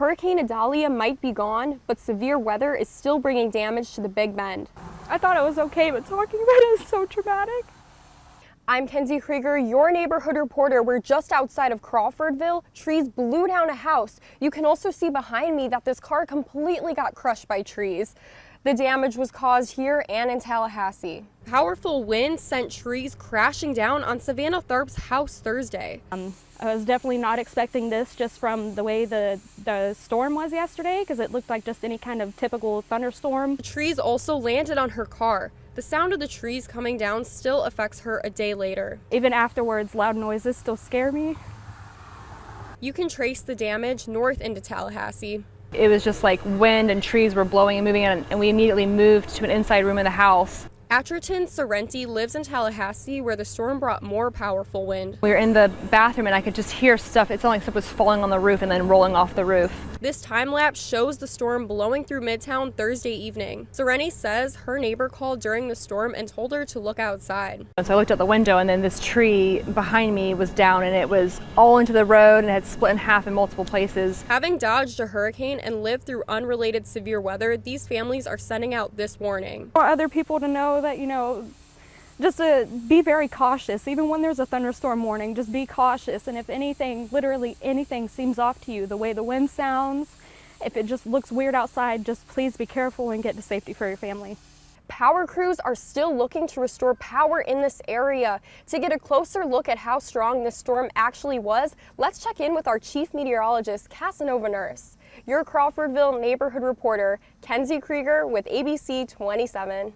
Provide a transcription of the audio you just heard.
Hurricane Idalia might be gone, but severe weather is still bringing damage to the Big Bend. I thought it was okay, but talking about it is so traumatic. I'm Kenzie Krieger, your neighborhood reporter. We're just outside of Crawfordville. Trees blew down a house. You can also see behind me that this car completely got crushed by trees. The damage was caused here and in Tallahassee. Powerful winds sent trees crashing down on Savannah Tharp's house Thursday. Um, I was definitely not expecting this just from the way the, the storm was yesterday because it looked like just any kind of typical thunderstorm. The trees also landed on her car. The sound of the trees coming down still affects her a day later. Even afterwards, loud noises still scare me. You can trace the damage north into Tallahassee. It was just like wind and trees were blowing and moving in, and we immediately moved to an inside room in the house. Atherton Sorrenti lives in Tallahassee where the storm brought more powerful wind. We were in the bathroom and I could just hear stuff. It sounded like stuff was falling on the roof and then rolling off the roof. This time lapse shows the storm blowing through Midtown Thursday evening. Sorrenti says her neighbor called during the storm and told her to look outside. So I looked out the window and then this tree behind me was down and it was all into the road and had split in half in multiple places. Having dodged a hurricane and lived through unrelated severe weather, these families are sending out this warning. For other people to know that, you know, just to be very cautious. Even when there's a thunderstorm warning, just be cautious. And if anything, literally anything seems off to you, the way the wind sounds, if it just looks weird outside, just please be careful and get to safety for your family. Power crews are still looking to restore power in this area. To get a closer look at how strong this storm actually was, let's check in with our chief meteorologist, Casanova Nurse. Your Crawfordville neighborhood reporter, Kenzie Krieger with ABC 27.